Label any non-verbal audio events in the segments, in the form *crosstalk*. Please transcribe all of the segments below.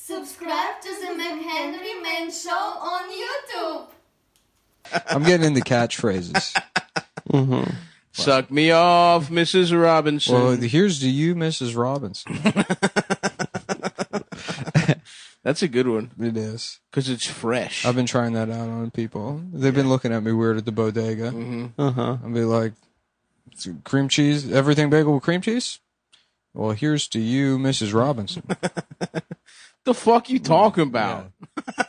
Subscribe to the McHenry Man Show on YouTube. I'm getting into catchphrases. *laughs* Suck me off, Mrs. Robinson. well, here's to you, Mrs. Robinson. *laughs* That's a good one It is. because it's fresh. I've been trying that out on people. They've been looking at me weird at the bodega. Uh huh. I'll be like, cream cheese, everything bagel with cream cheese? Well, here's to you, Mrs. Robinson. *laughs* the fuck you talking about?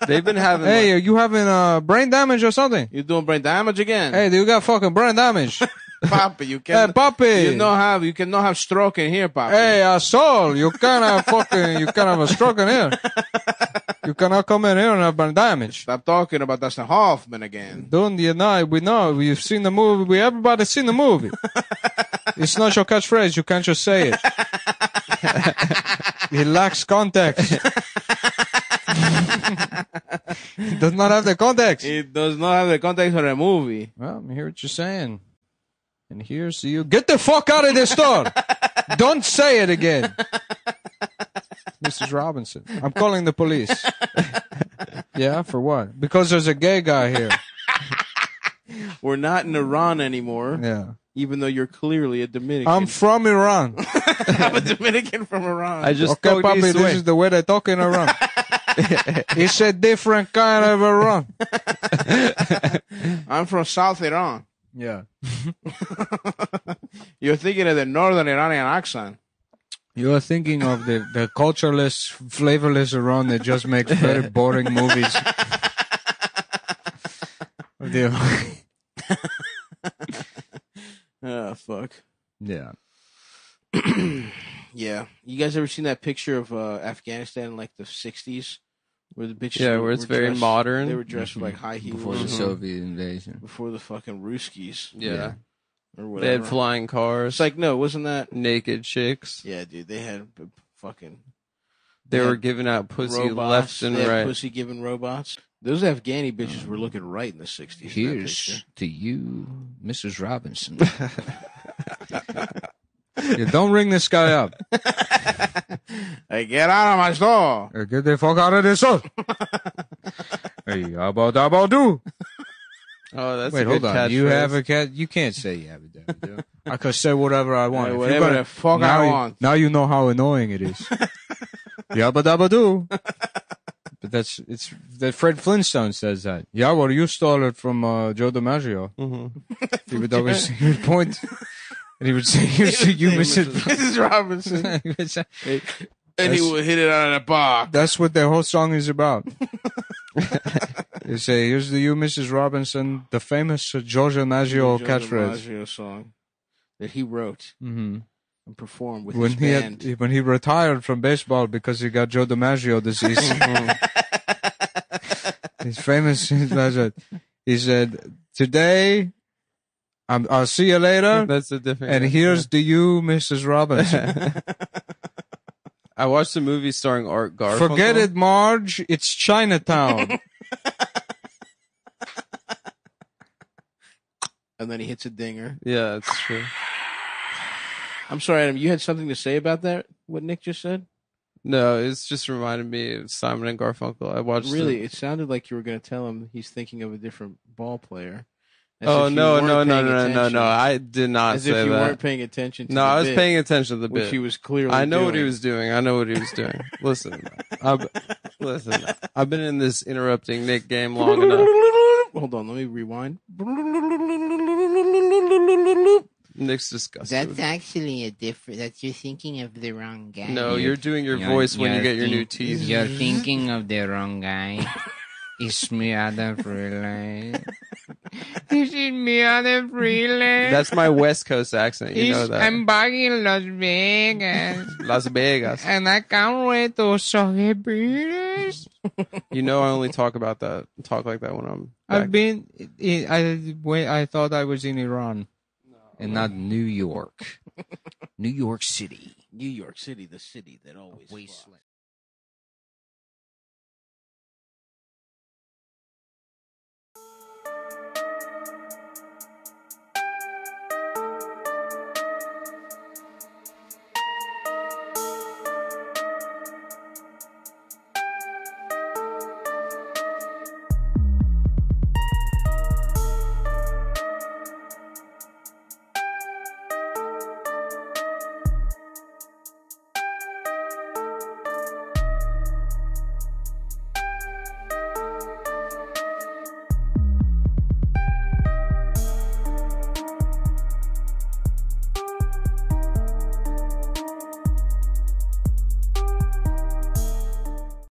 They've been having. hey, like- are you having uh, brain damage or something? You doing brain damage again? Hey, you got fucking brain damage? *laughs* Papa, you can. hey, can. puppy. you know have you cannot have stroke in here, Papa. Hey, uh, Saul, you can't have fucking, you can't have a stroke in here. *laughs* You cannot come in here and have brain damage. Stop talking about Dustin Hoffman again. Don't you know? We know. We've seen the movie. We everybody seen the movie. *laughs* it's not your catchphrase. You can't just say it. It lacks context. *laughs* it does not have the context. It does not have the context of the movie. Well, I hear what you're saying. And here's you. Get the fuck out of this store. Don't say it again. *laughs* Mrs. Robinson. I'm calling the police. yeah, for what? Because there's a gay guy here. *laughs* We're not in Iran anymore, Yeah. Even though you're clearly a Dominican. I'm from Iran. *laughs* I'm a Dominican from Iran. I just Okay, spoke Papi, this this is the way they talk in Iran. *laughs* it's a different kind of Iran. I'm from South Iran. Yeah. *laughs* You're thinking of the Northern Iranian accent. You are thinking of the, the cultureless, flavorless Iran that just makes very boring movies. The- Oh fuck. yeah. *clears throat* Yeah. You guys ever seen that picture of uh, Afghanistan in like the '60s, where the bitches? Yeah, were- where it's were very dressed- modern. They were dressed with like high heels Before the before, Soviet invasion. Before the fucking Ruskies Yeah. Yeah. or They had flying cars, It's like no, wasn't that? naked chicks. Yeah, dude. They had fucking They Yeah. were giving out pussy robots. left and they had right. Pussy giving robots. Those Afghani bitches were looking right in the '60s. in that picture. to you, Mrs. Robinson. *laughs* Yeah, don't ring this guy up. *laughs* Hey, get out of my store. Hey, Get the fuck out of this store. *laughs* hey, how about how about do? Oh, that's Wait, a good hold on. You catchphrase. have a cat. You can't say you have a dabba. I could say whatever I want. Hey, you're whatever gonna- the fuck now I you- want. Now you know how annoying it is. Yabba dabba do. But that's it's that Fred Flintstone says that. Yeah, well, you stole it from uh, Joe DiMaggio. Mhm. He would always *laughs* he would point, and he would say, "Here's to you, Mrs. *laughs* Mrs. Robinson. *laughs* He would say- and he would hit it out of the park. That's what the whole song is about. they say, "Here's to you, Mrs. Robinson," the famous uh, Joe catchphrase. DiMaggio song that he wrote hmm and performed with When his he band. had, when he retired from baseball because he got Joe DiMaggio disease. *laughs* He's famous. He said- "Today, I'm, I'll see you later." *laughs* That's a different. And here's to you, Mrs. Robinson. *laughs* I watched a movie starring Art Garfunkel. Forget it, Marge. It's Chinatown. and then he hits a dinger. Yeah, that's true. I'm sorry, Adam. You had something to say about that? What Nick just said? No, it's just reminded me of Simon and Garfunkel. I watched. Really, it. it sounded like you were going to tell him he's thinking of a different ball player. As Oh no, no, no, no, no, no! I did not As say if you that. weren't paying attention. To no, the I was bit, paying attention to the which bit. he was clearly. I know what he was doing. I know what he was doing. *laughs* listen, I've, listen. I've been in this interrupting Nick game long *laughs* enough. Hold on, let me rewind. Nick's disgusted. That's actually a different. That you're thinking of the wrong guy. no, you're doing your You're- voice when you you're get your new teeth. You're *laughs* thinking of the wrong guy. it's me, Adam Friedland. this is me, Adam Friedland. That's my West Coast accent. You know that. I'm back in Las Vegas. Las Vegas. and I can't wait to celebrate. You know, I only talk about that, talk like that when I'm. I've been. In, I wait, I thought I was in Iran, and not New York. *laughs* New York City. New York City, the city that always. Wasteland.